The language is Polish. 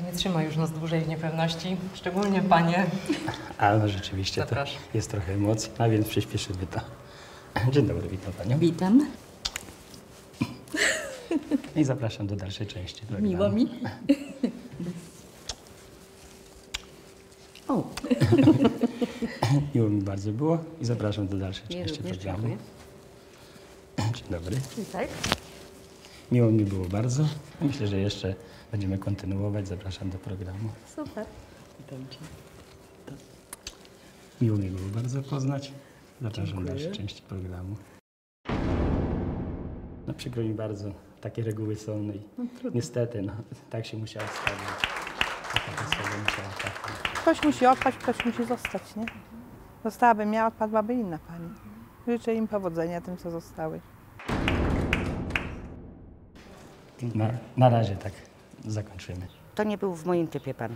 To nie trzyma już nas dłużej w niepewności, szczególnie panie. Ale no rzeczywiście to Zapraszam. jest trochę emocji, a więc przyspieszymy to. Dzień dobry, witam Panią. Witam. I zapraszam do dalszej części programu. Miło mi. O, Miło mi bardzo było i zapraszam do dalszej części programu. dziękuję. Dzień dobry. Miło mi było bardzo. Myślę, że jeszcze będziemy kontynuować. Zapraszam do programu. Super. Witam Cię. Miło mi było bardzo poznać. Zapraszam do części programu. No przykro mi bardzo, takie reguły są no i niestety, no, tak się musiało stać. Taka osoba musiała tak. Ktoś musi odpaść, ktoś musi zostać, nie? Zostałabym ja, odpadłaby inna pani. Życzę im powodzenia tym, co zostały. Na, na razie tak zakończymy. To nie był w moim typie pan.